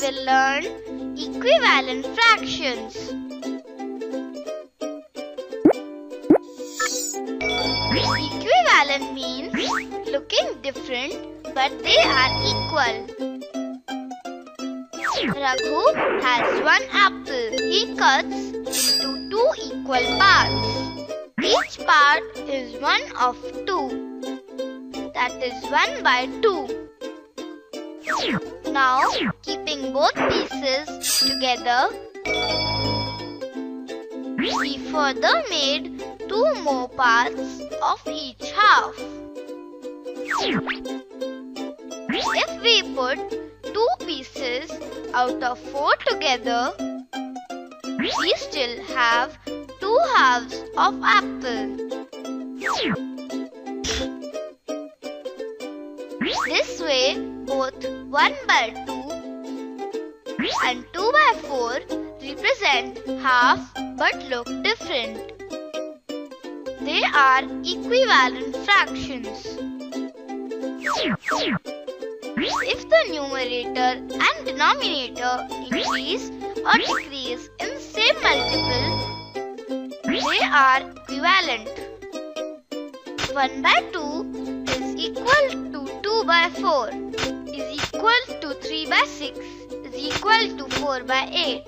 will learn equivalent fractions. Equivalent means looking different but they are equal. Raghu has one apple. He cuts into two equal parts. Each part is one of two. That is 1 by 2. Now, both pieces together, we further made two more parts of each half. If we put two pieces out of four together, we still have two halves of apple. This way, both 1 by 2 and 2 by 4 represent half but look different. They are equivalent fractions. If the numerator and denominator increase or decrease in the same multiple, they are equivalent. 1 by 2 is equal to 2 by 4 is equal to 3 by 6 is equal to 4 by 8.